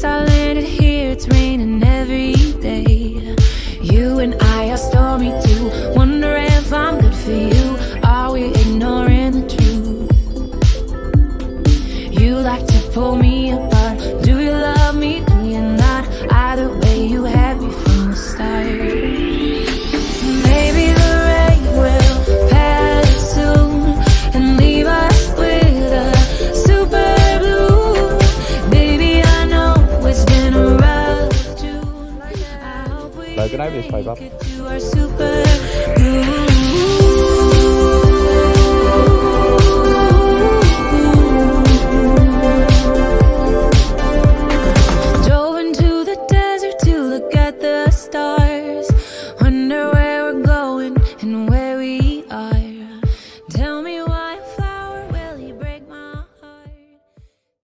find landed here, it's raining every day. You and I are stormy too. Wonder if I'm good for you. Are we ignoring the truth? You like to pull me apart. Do you love me? Do you not? Either way, you had me from the start. Logan, over this way, bub.